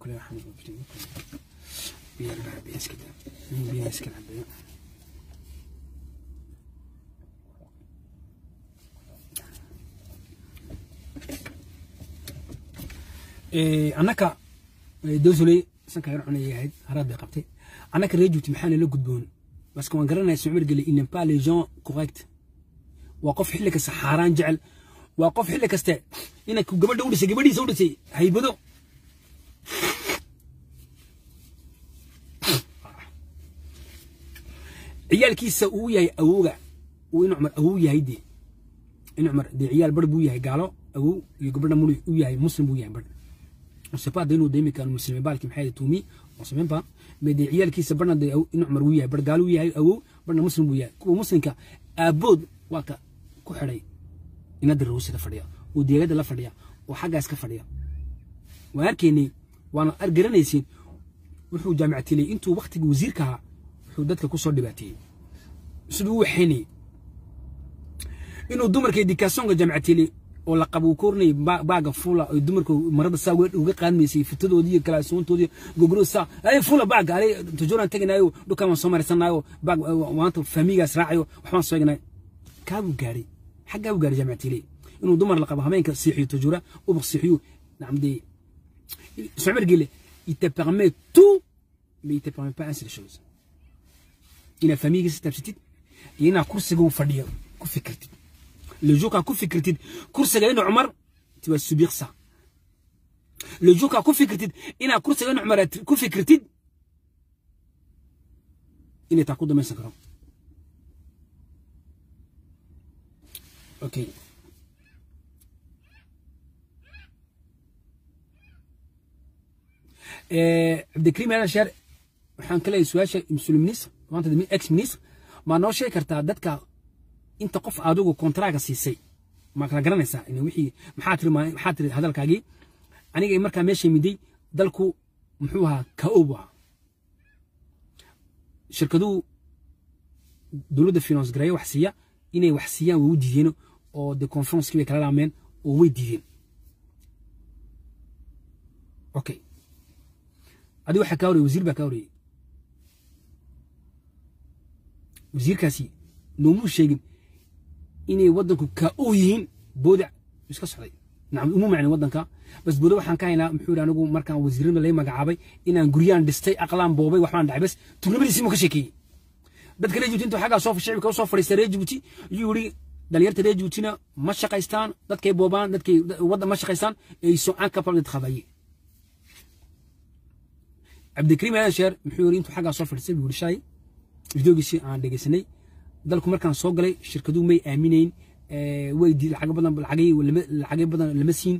كلها حلوة بريمو بيها أربع عبايات كده بيها يسكن عباية annaka dowsoley sanka yar cunay ahayd haraad bay qabtay annaka reejubti maxaana la gudboon parce que waan garanaya soo mirgeli il n'est pas les gens corrects waa qof xilli kasta xaaraan jecel waa qof xilli kaste ina gabadha u dhisay gabadhiisa u haybado ciyaalkiisa uu yahay awowga uu in cumar awow yahay dee in cumar dee ciyaal bar buu yahay gaalo awow iyo gabadha muli u yahay muslim buu yahay bar mustafaada inuu deemi kaano muslimin baalki maxay tuumi musliminba mee dee ciyaalkiisa barna dee in cumar wuu yahay bar gaalo wuu yahay awow barna muslim buu yahay kuwa muslimka aabood waa ka ku xidhay nimada ruusida fadhiya oo deegada la fadhiya oo xaggaas ka fadhiya waan arkaynay waana argaranaysiin wuxuu jaamictiley intuu waktigii wasiirka ahaa wuxuu dadka ku dhibaateeyey siduu u inuu dumarkii dikaasonga jaamictiley oo la qabuukoornayay baaga fuula ay dumarka marada saa uga qaadmaysay fitadoodii iyo gogro saa ay fuula baaga alay tujuran teganaayo dhukaan waan soo maraysanayo baag maanta faamigaas raacayo waxbaan soo egnaayo kaabuu gaaray xaggaa u gaar jaamacatiile inuu dumar la qabo hameenka siixiyto jira ubuq siixiyu namde somergele il te permet tout mais il te permet pas un seule chose ina familyigiisa taabsatid iyo inaa kursiga u fadhiyo ku fikirtid lejokaa ku fikirtid kursiga ina cumar tiwaa subiiqsa lejokaa ku fikirtid inaa kursiga ina cumar ku fikirtid inay taa ku damaysan karo Okay. Eh, cabdikariim aadan sheer waxaan ka leeyahay su-aasha musuliminis ex ministr maa noo sheegi kartaa dadka inta qof adugu kontraaga siisay maa kala garanaysaa wixii maxaa tiri maxaa tiri hadalkaagii aniga markaa meesha miday dalku muxuu ahaa ka-oob shirkaduhu dowladda finance gareeya wax siiya inay wax siiyaan way u diideeno oo de konfaranskii way kala laameen oo way diideen okay adi waxaa kaa warayay wasiir baa kaa warayay wasiirkaasi noomuu sheegin inay waddanku kaa-oo yihiin boodac iska socday nacam uma macnin waddanka bas boodac waxaan ka haynaa muxuu yidhi anigu markaan wasiirnima lay magacaabay inaan guryaan dhistay aqlaan boobay waxbaan dhacay bas tugnimadiisii muu ka sheekeeyey dadka reer jibuuti intuu xaggaa soo shicibka usoo fadhiistay reer jibuuti yuu yidhi dhalinyarta reer juutina ma shaqaystaan dadkay boobaan dadkay wadda ma shaqaystaan ay socaan ka public qabayay cabdikariim aadan sheer muxuu yiri intuu xaggaa soo fadhiisay buu shay fideogiisii aan dhegeysanay dalku markaan soo galay shirkaduhu may aaminayn eh, way diid lacag badan lacagay badan lama siin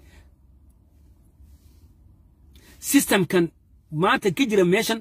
systemkan maanta ka jira meeshan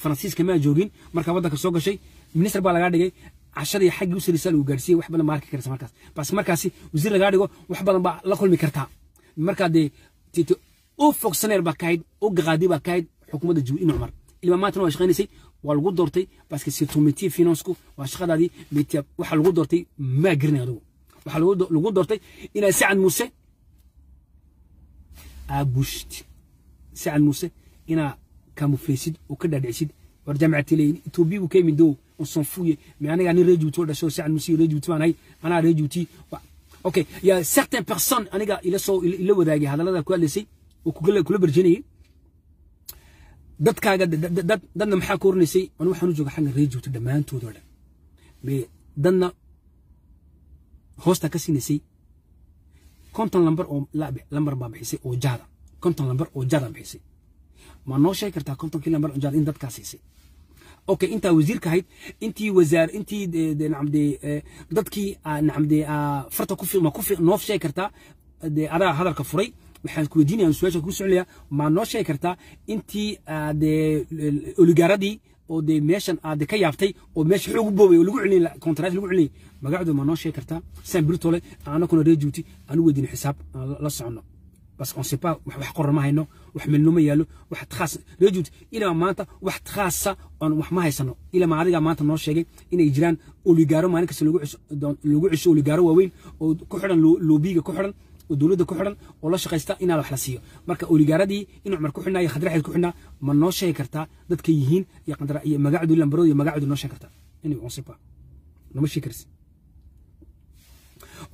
faransiiska ma joogin marka waddanka soo gashay minister baa lagaa dhigay cashada iyo xaggii u salisaa lagu gaarsiiyey wax badan ma arki karaysa markaas bas markaasi wasiir lagaa dhigo wax badan baa la kulmi kartaa markaa dee u fogsaneer baa kahayd u gaqaadi baa kahayd xukuumadda jawi in cumar ilaa maantana waa shaqaynaysay waa lagu doortay baaske sitomitie finansku waa shaqadaadii mitia waxaa lagu doortay maa garanay adugu waxaa lagu doortay inaa sacad muuse aabushti sacad muuse inaa kamufaysid oo ka dhaadhicsid war jaamacateleyn etoobiyabuu ka yimid oo unsan fuye mais aniga ani rejuti oo dhasho sacan musi rejuti baan ahay anaa rejuti okay ya certaines personnes aniga ila soo ila wadaagay hadallada ku hadlaysay oo kula barjinayay dadkaaga dad dadna maxaa ku oranaysay anu waxaan u jooga xagga rejuti dhammaantood oo dhan mais dadna hoosta ka siinaysay konton lambar oo lambar baa bixisay oo jaada konton lambar oo jaada bixisay ma noo sheegi kartaa konton kilan mar cunjaan in dadkaa siisay okay intaa wasiirka ahayd intii wasaar intii dadkii farta ku sheegi kartaa adaa hadalka furay waxaan ku weydiinaya su-aasha kuu soconaya ma noo sheegi kartaa intii de oligaaradii oo dee meeshan aad ka yaabtay oo meesha xoog u boobay oo lagu celinay kontract lagu celinay magacdu ma noo sheegi kartaa saan birtole anakuna reejuuti aan u xisaab e la socono بس اون سي با wax qoran ma hayno wax milno ma yaalo wax khaas rajud ila maanta wax khaasa oon wax ma haysano ila ma adiga maanta noo sheegay inay jiraan oligaro maalin kasta lagu lagu cisho oligaro waaweyn oo ku xidhan loobiga ku xidhan oo dowladda ku xidhan oo la shaqaysta inaa wax la siiyo marka oligaradii in cumar ku xidhnaa iyo khadraxid ku xidhnaa ma noo sheegi kartaa dadkay yihiin iyo qandara iyo magacdu lambarood iyo magacdu noo sheegi kartaa inay oon sii ba nama sheegi karsi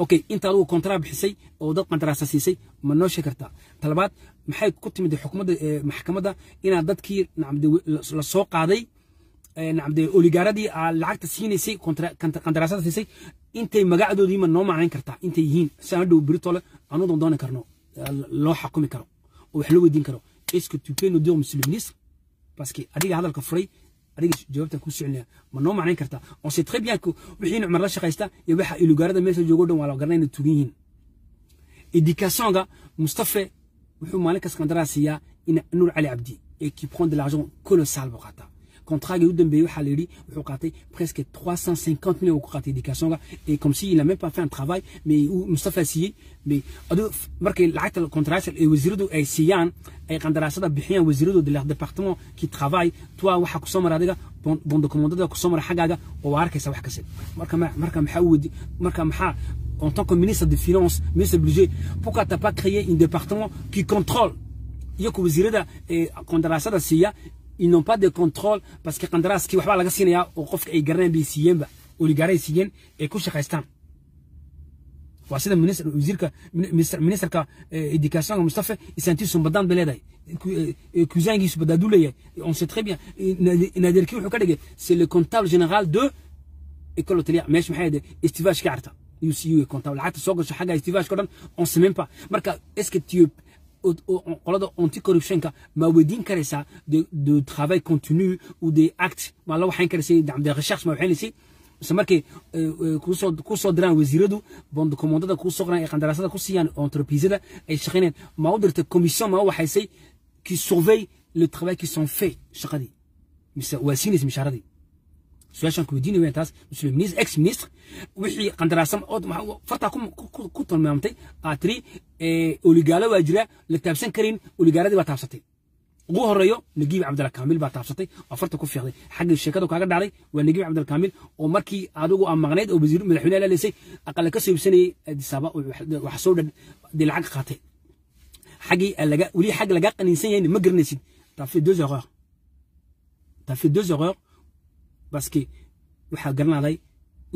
okay inta adugu kontraa bixisay oo dad qandaraasa siisay ma noo sheeg kartaa talabaad maxay ku timid xukumadda eh, maxkamadda inaad dadkii nacamde la soo qaaday eh, nacamde oligaaradii aad ah, lacagta siinaysay qandaraasada siisay intay magacdoodii ma noo macnayn kartaa intay yihiin si aan hadhow biritole anuudan karno loo xakumi karo oo wax loo weydiin karo est-ce que tu peux nous dire monsieur parce que adiga hadalka furay adiga jawaabta ku soclinaya ma noo macnayn kartaa on sait très bien que wixiina cumar la shaqaysta iyo waxa ilugaarada meesha joogo dhan waa la garanay inay tugan yihiin educationga mustafe wuxuu maalin kas qandaraasiiyaa in nuur cali cabdi ee qui prend de l'argent colossal buu qaataa contrat de u dambeeyey waxaa la wuxuu presque 350 million ku qaatay d'éducation et comme si n'a même pas fait un travail mais uu Mustafa siiyey mais aduu markay lacagta contractual et wasiiradu ay siiyaan ay qandaraasada bixiyaan wasiiradu de leur département qui travaille toi waxa ku soo mara bon de ku soo mara xaggaaga oo arkaysa wax à marka marka maxaa weedi marka maxaa en tant que ministre des finances ministre budget pourquoi t'as pas créé un département qui contrôle iyo ku wasiirada ee qandaraasada siiya ils n'ont pas de contrôle parce que qandaraaskii waxbaa laga siinaya oo qofka ay garaneen bay siiyeenba oligaaray siiyeen ay ku shaqaystaan waa sida wasiirka ministerka educationka eh, mustafa isantiisu badaan bay leedahay kusaankiisu eh, eh, badaaduu leeyahay on sait très bien naadirkii wuxuu ka dhigay c'est le comptable général de école hôtelière meesha maxay ahayd estivage ka carta ucu comptable lacagta soo gasho xagga estivage ko dhan on samayn pa marka est ce que tu qolada anti corruptionka ma weydiin karaysaa de travail continue ou de act ma la waxayn karaysay de recherche ma waxaynaysa mise markay kuusoo ku soo diraan wasiiradu bond commandada kuu soo qoraan ay qandaraasada ku siiyaan entreprisada ay shaqaynayaan ma u dirtay commission ma u waxaysay qui surveille le travail qui sont fait shaqadii mise waa siinaysa mishaaradii سؤالك وديني وين تاس مسلم ميز إكس ميز وحي قندراسم أود ما هو فرتكم كتر ما أنتي قاتري أوليجالا واجرة لتابسن كرين أوليجالا دي بتابسته جوه الرئيو نجيب عبد الكامل بتابسته وفرتكم في هذي حق الشركة وكعك داري ونجيب عبد الكامل ومركي عدو أم مغنيد أو بزير من الحين لا لسه أقل كسب سنة السابق وحصول دي العق خاطئ حقي اللقاء ولي حق لقاق إنسان يعني مقرنسي طب دوز أغار baski waxaa garanaaday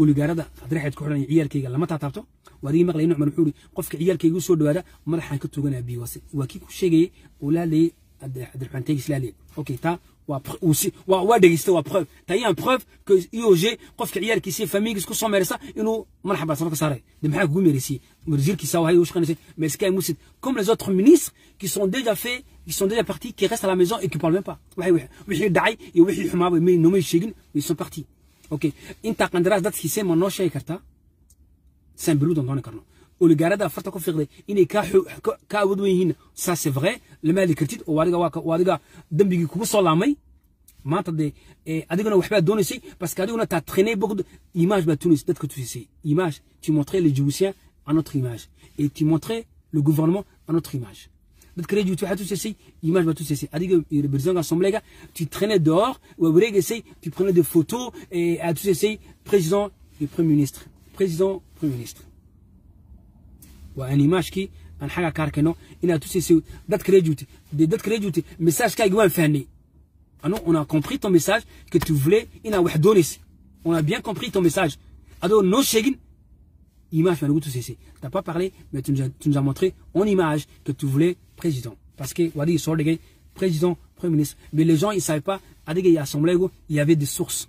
uligaarada fadraxeed ku xidhan ciyaalkayga lama taataabto waadii maqlay nucman wuxuu yidhi qofka ciyaalkayga u soo dhowaada madaxaan ka tuganaa biiwase waa kii ku sheegayay uu lahadlayay cabdiraxmaan teegis laaliye okay taa waa si waa waa dhageysta waa preuve tahay aan preuve que iog qofka ciyaalkiisa famigiis ku soo meersa inuu madaxa barcelona ka saaray de maxaa kugu meeraysiye wasiirkiisa waxay u shaqaynaysa mersky musid comme les autres ministres qui sont déjà faits qui sont déjà partis qui restent à la maison et qui parlent même pas waxay wixii dhacay iyo wixii xumaaba may noomay sheegin ils sont partis okay inta qandaraas dadkiisee ma noo sheegi kartaa saan biluud aan dooni karno Ou le garde فيقدي اني كا كا ود ويهين سا سي فري لمالي كرتيد او وادغا واكا وادغا دمبيغي كوغو سو لامي maanta dee adiguna waxbaad doonaysay parce que adiguna taa traîné beaucoup de image baad tunis tu sais. image tu montrais les Djiboutiens à notre image et tu montrais le gouvernement à notre image dadka reer Djibouti waxaad tusisay image baad tusisay adiga iyo présidentka assemblée-ga tu traînais dehors waad wareegaysay tu prenais des photos et tout tusisay président et premier ministre président premier ministre une image qui, ka a inaad il a reer Djibouti de dadka message qui a fait. on a compris ton message que tu voulais donner. on a bien compris ton message Tu n'as image Tu t'as pas parlé mais tu nous as, montré en image que tu voulais président parce que wadi soo président premier ministre mais les gens ils savaient pas il y avait des sources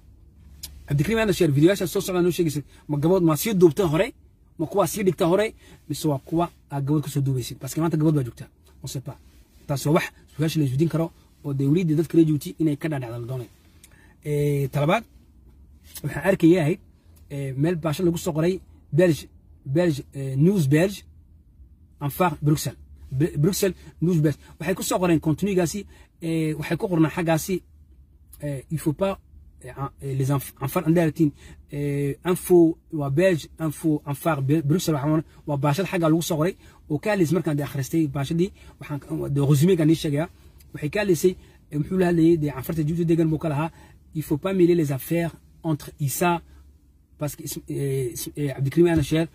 abdikriimshaar videoyaashaa soo socdaa noo sheegaysa ma gabood maa kuwaa sii dhigta hore mise waa kuwa aa gabood kasoo waa wax meel baasho lagu soo qoray belge belge news belge anfaaq bruxelles bruxelles news waxay ku soo qoreen continuigaasi waxay ku qornaa xaggaasi il faut pas les enfants en et info ou belge, info en phare Bruxelles, ou à Bachel Hagal ou Sore, ou qu'à les marques de Christé, Bachadi, de résumer Ganishaga, ou à qu'à laisser, ou à l'aller des affaires de Dieu de bocal il faut pas mêler les affaires entre Issa, parce que Abdikrim et Anacher,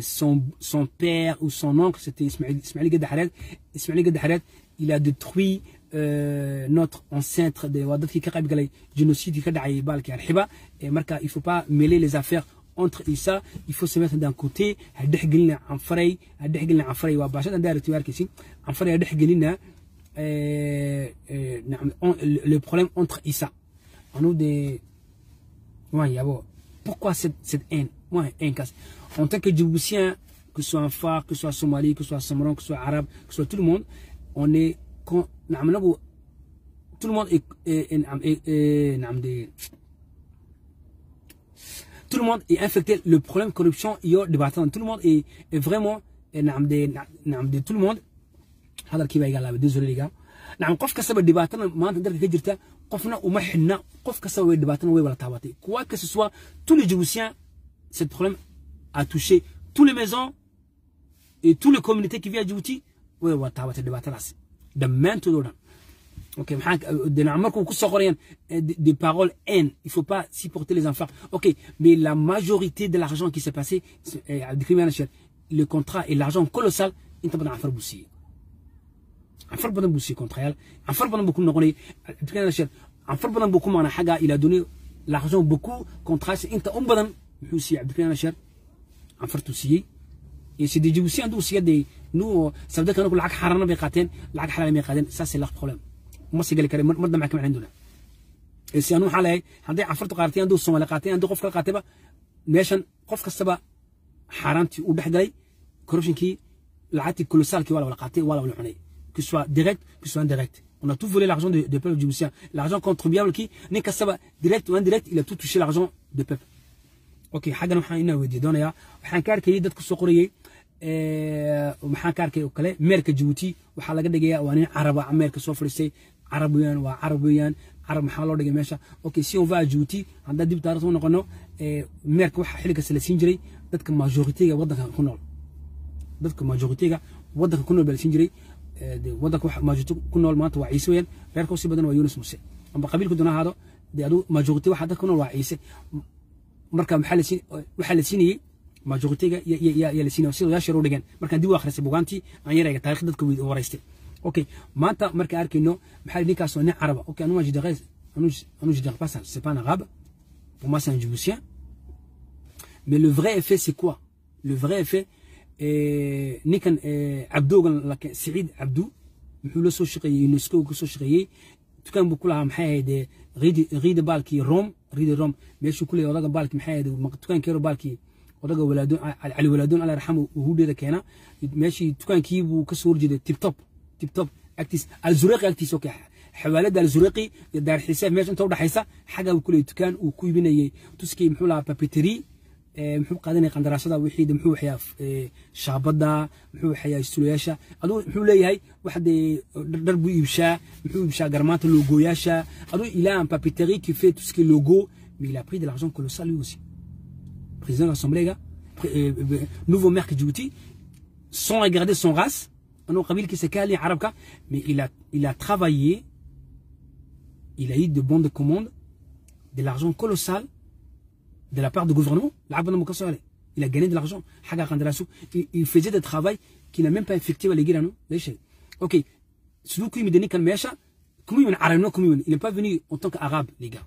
son, son père ou son oncle, c'était Ismaël Gadaharet, Ismaël Gadaharet, il a détruit euh, notre ancêtre de Wadat génocide galay génocide ka est baalkii Et marka il ne faut pas mêler les affaires entre Issa. il faut se mettre d'un côté il dhexgelina canfaray ha dhexgelina canfaray waa baashad le problème entre isa des. yabo pourquoi cette, cette haine Moi, haine En tant que Djiboutien, que ce soit un phare, que ce soit Somali, que ce soit Somran, que ce soit Arabe, que ce soit tout le monde, on est quand tout le monde est, tout le monde est infecté le problème corruption il y a débattant tout le monde est, vraiment tout le monde Désolé les gars. Quoi qofna que ce soit tous les djiboutiens ce problème a touché toutes les maisons et toutes les communautés qui vivent à Djibouti de la dhibaatadaas dhammaantood oo ok maxaa ku soo qorayaan des paroles haine il faut pas supporter les enfants ok mais la majorité de l'argent qui s'est passé eh، le contrat et l'argent colossal inta badan cafar buu siiyey badan buu siiyey contrayaal badan buu ku beaucoup badan buu ku il a donné l'argent beaucoup contrats inta un badan muxuu siiyey نو سبدا كانوا لك حرام بيقاتين لك حلال بيقاتين ساسي لا بروبليم وما سيقال كريم مرد معك من عندنا سيانو حالي هذي عفرت قارتي عندو الصومال قاتي عنده قفك قاتبة ميشان قفك السبا حرامتي وبحداي كروشن كي لعاتي كل كي ولا ولا قاتي ولا ولا حني que ce soit direct, que ce soit indirect. On a tout volé l'argent de, peuple du Moussien. L'argent contribuable qui n'est qu'à ça, direct ou indirect, il a tout touché l'argent de peuple. Ok, حاجة أنا وحنا هنا ودي دونيا وحنا كار كي يدك السوقرية maxaan ka arkay oo kale meerka jabuuti waxaa laga dhigayaa waa nin caraba meerka soo fadhiistay carab weyaan waa carab weyaan carab maxaa loo dhigay meesha okay si on va jabuuti haddaan dib taariikh soo noqono meerka waxaa xilli kasta la siin jiray dadka majoritiga waddanka ku nool dadka majoritiga waddanka ku nool baa la siin jiray waddanka waxa majoriti ku nool maanta waa ciise weyaan reerka usii badan waa yunus muse amba qabiilku doona ahaado dee aduu majoriti waxa dadka ku nool waa ciise marka maxaa la siin waxaa la siinayey majoritiga ya ya ya iyo lasiinayaasheer dhigan markaan dib u akhrisay bugaantii aan yarayga taarikh dadka wareystay okay maanta marka arkayno maxay dhihi kaasoo nin caraba okay anuu anu anuu anuu je pas c'est pas un arabe pour moi c'est un djiboutien mais le vrai effet c'est quoi le vrai effet ninkan cabdoogan saciid cabdu muxuu la soo shaqeeyey unesco ka soo shaqeeyey dukaan buu ku lahaa maxay ahayd riida baalkii rome riida rome meeshuu ku leeyahay odaga baalkii maxay ahayd ولقى ولادون على ولادون الله يرحمه وهو ده كينا ماشي تكان كيف وكسور جدا تيب توب تيب توب أكتيس الزرقي أكتيس أوكي حوالي ده الزرقي ده الحساب ماشي نتوضح حسا حاجة وكل تكان وكل بينا يي تسكي محولها بابيتري محو قادني قندراسة ده وحيد محو حيا شابدة محو حياة سلياشة هذا محو لي هاي واحد درب يبشا محو يبشا جرمات لوجو ياشا هذا إلى بابيتري كيف تسكي لوجو mais il a pris de l'argent colossal président de l'Assemblée, euh, euh, nouveau maire de Djibouti, sans regarder son race, mais il a, il a travaillé, il a eu de de commandes, de l'argent colossal de la part du gouvernement. Il a gagné de l'argent. Il faisait des travail qu'il n'a même pas effectué à l'église. Ok. Il n'est pas venu en tant qu'arabe, les gars.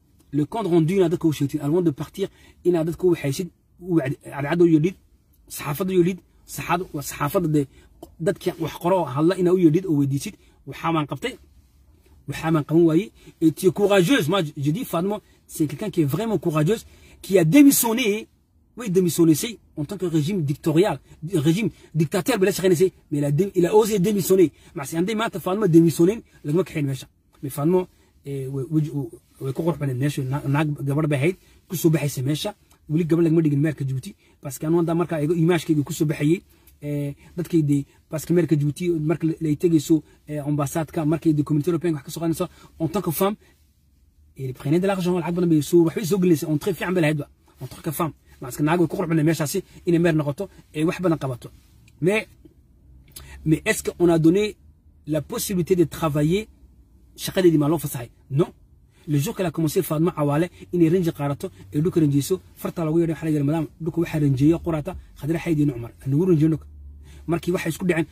لو كونت روندو inaad u sheegtid alwanda partir inaad dadka u waxaysid cadcad u yidhid saxaafadda u yidhid saxaafadda dee dadka wax qoro hadla inaa u yidhid oo weydiisid waxaabaan qabtay waxaabaan qaban waayey et tu es courageuse moi je dis Fadmo c'est quelqu'un qui est vraiment courageuse qui a démissionné oui démissionné c'est en tant que régime dictatorial régime dictateur بلاش خلينا نسي mais il a il a osé démissionner مع سي عندي معناتها Fadmo démissionner لما كحين ماشي mais Fadmo way ku qurxbane meeshu naag gabadh bay ahayd kusoo baxaysa meesha weli gabadh lagama dhigin meerka jabuuti baske anu marka markaa igo imaashkayga kusoo baxayey dadkay dee baske meerka jabuuti marka lay tegayso ambaasaadka marka dee community european wax ka soo qaadanayso on tant que femme les prenez de l'argent lacag badan bay soo waxbay soo gelinaysa on très fiican bay lahayd on tant que femme baske naag way ku qurxbane meeshaasi in meer noqoto ee wax badan qabato mais mais est ce que on a donné la possibilité de travailler shaqadeedii maa loo fasaxay no lejour kala kamusil faadmo cawaale inay ranji qaarato ay dhulka ranjeyso fartaa lagu yeedhay waxa la yidhi madam dhulka waxaa ranjeeya quraata khadra xaydiina cumar nagu ranjey dhulka markii waxay isku dhaceen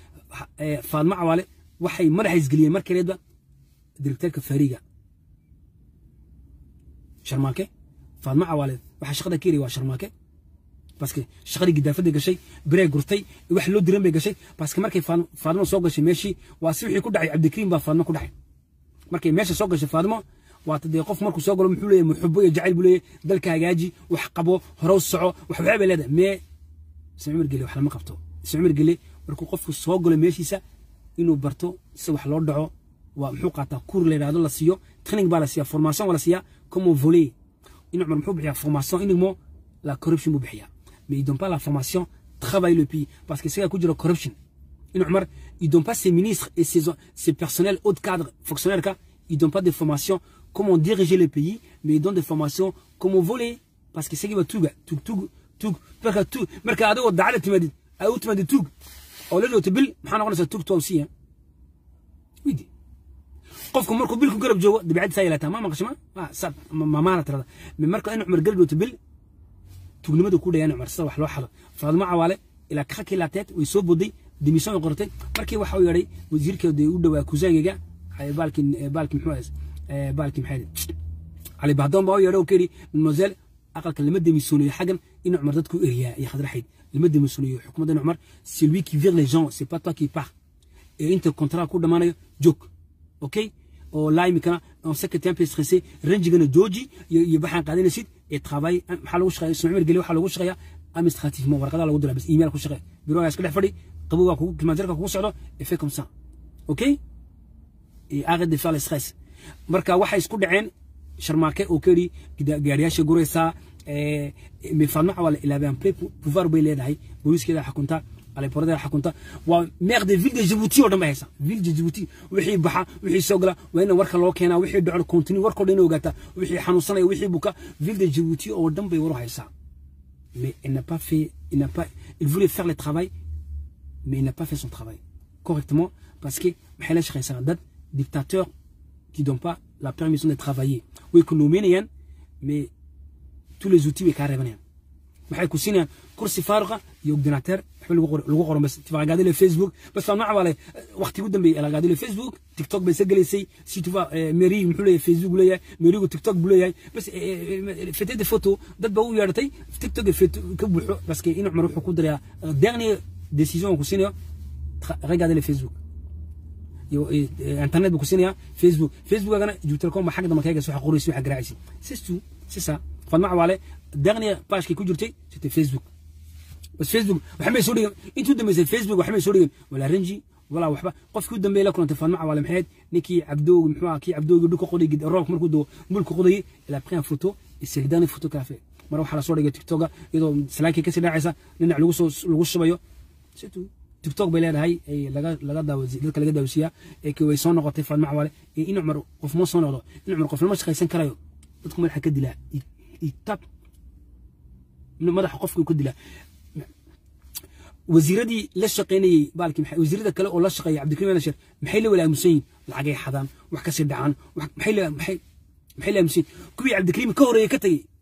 faadmo cawaale waxay madaxa isgeliyeen mar kaleedba direkteerka fariga sharmaake faadmo cawaale waxaa shaqada ka yiri waa sharmaake baske shaqadii gidaafada gashay birey gurtay wax loo diran bay gashay baske markay faadmo soo gashay meeshii waa si wixii ku dhacay cabdikariim baa faadmo ku dhacay مركي ماشي سوق الشفادمة وعتدي قف مركو سوق لهم حلوة محبة يجعل بلوه ذلك هاجي وحقبو هروسعة وحبيب هذا ما سمير قلي وحلا ما قفتو سمير قلي مركو قف سوق لهم ماشي سا إنه برتو سوى حلاردعه ومحوقة كور لهذا الله سيو تخنق بالا سيا فورماسيون ولا سيا كمو فولي إنه عمر محب يا فورماسيون إنه لا كوربشن مو بحيا مي دون با لا فورماسيون travaille le pays parce que c'est à cause de la corruption Ibn Omar, il ne donne pas ses ministres et ses, ses personnels haut de cadre, fonctionnaires, il ne donne pas de formation comment diriger le pays, mais il donne des formations comment voler. Parce que c'est qui va tout, tout, tout, tout, tout, mercado, d'aller, tu m'as dit, ah, tu m'as dit tout. Au lieu de te bil, on a tout toi aussi, hein. Oui, dit. qofku markuu bil ku garab joogo dabiicadiisaa yeelataa maa maqashima mamaana tirada marka in cumar garab joogto bil tugnimada ku dhayaan hein, cumar sida wax loo xalo faadmo cawaale ilaa kakakii laateed way soo boday دميسون قرتي مركي وحو يري وزيركا دي ودوا كوزانغا اي بالكن بالكن محوس اي آه، بالكن حيد علي بعدون باو يرو كيري من مازال اقل كلمه دميسون يا حجم ان عمر دتكو اريا يا خضر حيد لمد دميسون يا حكومه عمر سي لوي كي فيغ لي جون سي با توا كي بار اي انت كونترا كو دمانيو جوك اوكي او لاي ميكان اون سيك تيمبي ستريسي رنجينا جوجي يبحان قادين سيد اي ترافاي حلو اسمع عمر قال لي حلو شغل امستراتيف مو ورقه لا بس ايميل كو شغل بيرو اسك دح قبوا كوكو كما جرك كوكو سعدو إفي كم سا أوكي آغا دفاع لسخيس مركا واحد يسكو دعين شرماكي أوكيري غارياشي غوريسا مفانو حوال إلا بان بري بوفار بي ليد هاي بوليس كده حكونتا على بردا حكونتا وميغ دي فيل جيبوتي ودم هيسا فيل جيبوتي وخي بخا وخي سوغلا وين ورخه لو كينا وخي دحل كونتيني وركو دين اوغاتا وخي حنوسناي وخي بوكا فيل جيبوتي او دم بي ورو هيسا mais elle n'a pas fait il n'a pas il voulait faire le travail mais il n'a pas fait son travail correctement parce que Mahesh Khaïsar Haddad, dictateur qui donne pas la permission de travailler. Oui, que hein, mais tous les outils, mais carrément. waxay ku siinayaan hein, kursi faaruqa iyo ordinateur lagu qoro bas tu vas regarder le facebook bas waa nooc wale euh, waqti ugu dambeeyay la regarder le facebook tiktok bay ben, sagalaysay si tu vas mary muxuu le facebook hein, Mery marygu tiktok buu leeyahay bas fetede photo dad baa u yeedhatay tiktok ka buuxo baske in cumar wuxuu ku darayaa deeqniya ديسيزيون كوسينيا regardez les Facebook internet بكوسينيا فيسبوك فيسبوك انا جبت حاجه ما كاجا سو حقوريس وحق راعيسي سيستو سيسا فما عليه دغني باشكي كو جرتي ستي فيسبوك بس فيسبوك وحما يسو انتو دميسي فيسبوك وحما يسو ولا رنجي ولا وحبا قف كو دمبي لكم انت فما عليه محيد نيكي عبدو محوا كي عبدو دو قودي قد روك مركو دو ملكو قودي الى برين فوتو السلداني فوتو كافي مره waxaa la soo dhigay tiktoka iyadoo salaankii kasii dhacaysa dhinac lagu soo lagu سي تو تيك توك bay leedahay laga dadka laga daawasiyaa way soo noqotay faalmac wale in cumar qof ma soo noqdo in cumar qof lama shaqaysan karayo dadku madaxa ka dilaa itab madaxa qofku ka dilaa wasiiradii la shaqaynayay baalkii maxay wasiirada kale oo la shaqeeyay cabdikariim anashir maxay la walaamusan yihiin lacagay xadaan wax ka sii dhacaan maxay la maxay la aamusan kuwii cabdikariim ka horeeyay ka tagay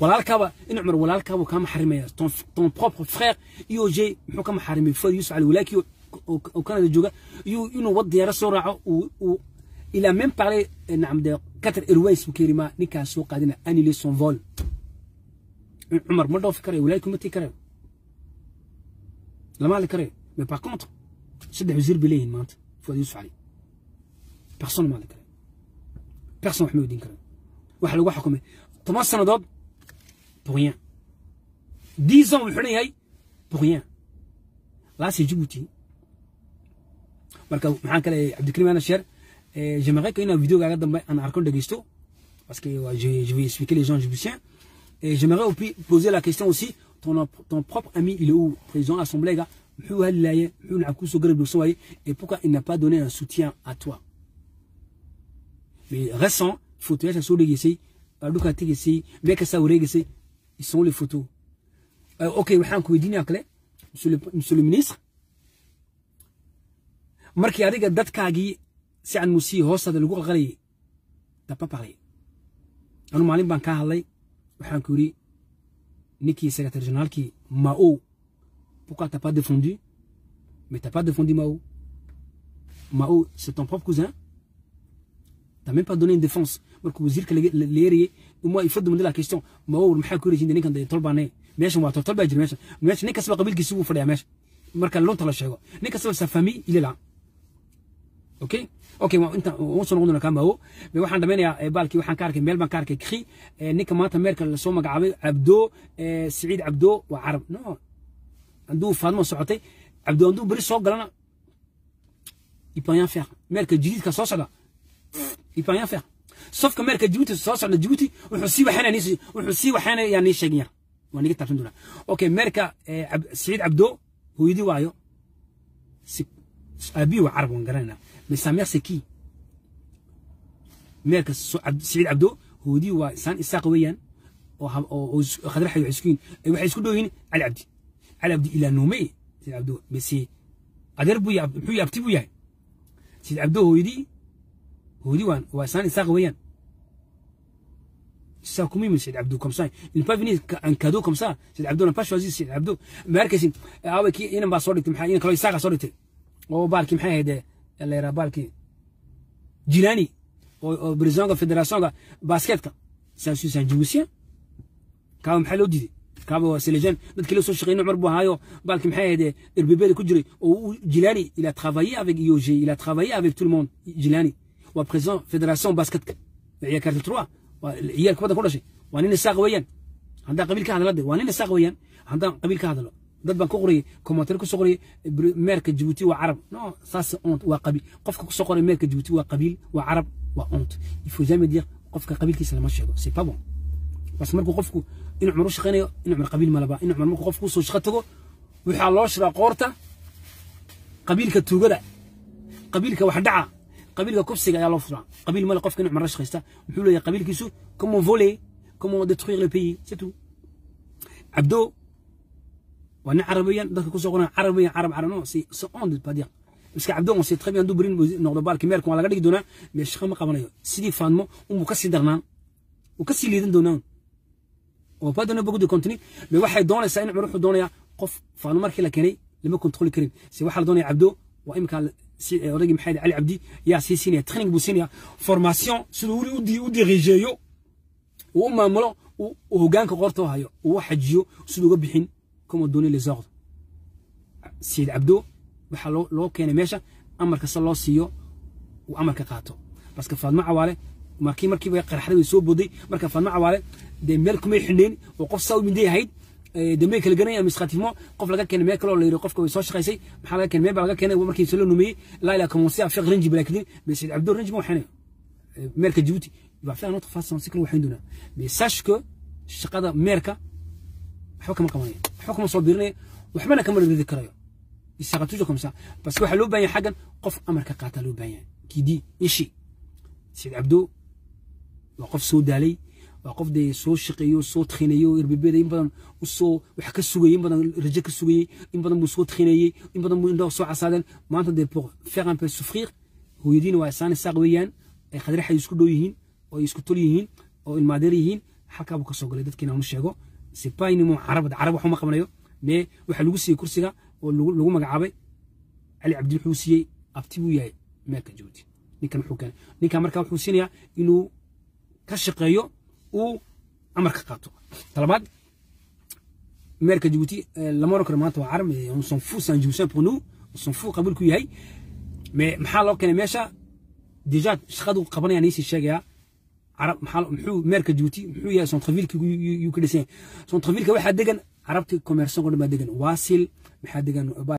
ولكن إن عمر ولكن كان محرمي تون تون بروبر فرير يو جي حكم كان محرمي فور يوسف علي ولكن يو كان يو يو نو وديار سرعه و الى ميم باري ان عم عبد كتر ارويس وكريما نيكا سو قادنا اني لي سون فول عمر مو دو فكري ولكن متي كري لا مالك كري مي باغ كونتر سد عزير بليه مات فور يوسف علي بيرسون مالك كري بيرسون محمود الدين كري واحد لو حكمه 8 سنوات pour rien. 10 ans, pour rien. Là, c'est Djibouti. J'aimerais qu'il y ait une vidéo en arcon de Gisto. parce que je, je, vais expliquer les gens djiboutiens. Et j'aimerais aussi poser la question aussi, ton, ton propre ami, il est où Président Assemblée, gars et pourquoi il n'a pas donné un soutien à toi Mais récent, il faut que tu aies le à mais que ça aurait ils sont les photos. Euh, ok, vous ku weydiinaa kale monsieur le ministre markii adiga dadkaagii si aan musii hoostaada lagu qalqalayay T'as pas anu maalin baan kaa hadlay waxaan ku qui le secrétaire qui mao pourquoi t'as pas défendu mais t'as pas défendu mao mao c'est ton propre cousin t'as même pas donné une défense dites que les les uma ifadum lillah question ma baa soo eh, ka arkay meel eh, ninka maanta meerka la soo magacaabay abdo eh, siciid cabdo waa carab no faadmo socotay abdo anduu bari soo galana il peut rien soo socda il safka meerka Djibouti soo socda Djibouti wuxuu sii waxaanayay wuxuu sii waxaanayay yani sheegin yar waan iga tartan doonaa okay meerka eh, Saciid Abdo hooyadii waayo abi waa carab waan garanayna mais sa mère c'est qui meerka Saciid Abdo hooyadii waa isaan isaaq weeyaan oo khadra xayo iskuin eh, waxay isku dhooyin cali abdi cali abdi ilaa nuumay saciid abdo mase adeer buu yahay muxuu yaabti buu ça comme mais c'est Abdou comme ça il n'est pas venu un cadeau comme ça c'est Abdou n'a pas choisi c'est Abdou mais qu'est-ce ah ouais qui il m'a sorti mais il quand il s'est sorti oh barki mais aide elle era barki Gilani au oh, président oh, de la fédération de basket c'est un c'est un Djiboutien quand même hello dit كابو سيليجن دد كيلو سو شقين عمر بو هايو بالك مخاي هدي البيبي كجري او جيلاني il a travaillé avec IOG il a travaillé avec tout le monde Gilani ou à présent fédération basket il y a 43 ciyaalka badan ku dhashay waa nin isaaq weeyaan haddaan qabiil ka hadalo de waa nin isaaq weeyaan haddaan qabiil ka hadalo dad baan ku qorayay kombiyuutar ku soo meerka Djibouti waa carab no saas ont waa qabiil qofka ku qoray meerka Djibouti waa qabiil waa carab waa ont il qofka qabiilkiisa lama sheego c'est pas bas markuu qofku in cumru shaqeynayo in cumru qabiil malaba in cumru markuu qofku soo shaqo tago waxaa loo shiraa qoorta qabiilka tuugada qabiilka wax dhaca قبيل كوبسيكا يا لوفرا قبيل مالا قفكا نعمل رشخي ستا نقول يا قبيل كيسو كم فولي كم ديتخويغ لو بيي سي تو عبدو وانا عربيا داك كوسو قلنا عربيا عرب عرب نو سي سون دو باديا بس عبدو اون سي تخي بيان دو برين نوغدو بالك ميركون على غاديك دونا مي شيخ ما قبلنا سيدي فانمو ومو كاسي درنا وكاسي ليدن دونا و با دونا بوكو دو كونتوني مي واحد دونا سي نعمل روحو دونا قف فانو ماركي لكني لما كنت تقول كريم سي واحد دونا عبدو وامكان Eh, odagii maxayd cali cabdi yaa sii siinaya takhnig buu siinaya formation siduu weli u diriijeeyo uu u maamulo uu hogaanka qorta u hayo uu u xajiyo siduu uga bixin kuma dooni lisoqda sayid cabdo waxaa loo keenay meesha amar kasta loo siiyo uu amarka qaato baska faadmo cawaale markii markiiba qarxada soo booday marka faadmo cawaale dee meel kumay xineyn oo qof saa u midday ahayd إيه، دميك الجنية مش خاتمه قف لقى كان ميكل ولا يروق قفكم يسويش خيسي محل لقى كان ميبع لقى كان ومر كيسول نومي لا لا كموسيع في غرنجي بلاكدين بس عبدو رنج مو حنا إيه، ميركا جوتي يبقى فيها نقطة فاصلة سكر وحين دونا بيساشكو الشقة ده ميركا حكم القوانين حكم صابرني وحمنا كمل بذكرية يستغطوش خمسة بس هو حلو بين حقا قف أمريكا قاتلو بين كيدي إشي سيد عبدو وقف سودالي waa qof dee soo shaqeeyo soo tkhineeyo irbibeda in badan usoo wax ka sugayey in badan rajo ka sugayey in badan buu soo tkhineeyey in badan buu indhaha soo casaadeen maanta dee faire un hooyadiina waa saani weeyaan ay khadrex isku dhow yihiin oo isku tol yihiin oo ilmaadeer yihiin halkaa buu ka galay dadkiina aanu sheego sipaynimo carabad carab waxuma qabanayo mee waxaa lagu siiyey kursiga oo lagu magacaabay cali cabdi wuxuu siiyey abti buu yahay meelka joogti ninkan wuxuu keenay ninkan markaa wuxuu siinayaa inuu ka shaqeeyo uu amarka qaato talabaad maerka jibuuti lama oran karo maanta waa carab on s'en fout c'est pour nous on s'en fout qabuulku yahay mais maxaa loo keenay meesha déjà shaqadu qabanaya niisii sheegaya carab maxaa muxuu jibuuti muxuu yahay centrevilka yuu ka dhisan yahay waxaa degan carabtii commerçant oo dhan baa degan waasil maxaa degan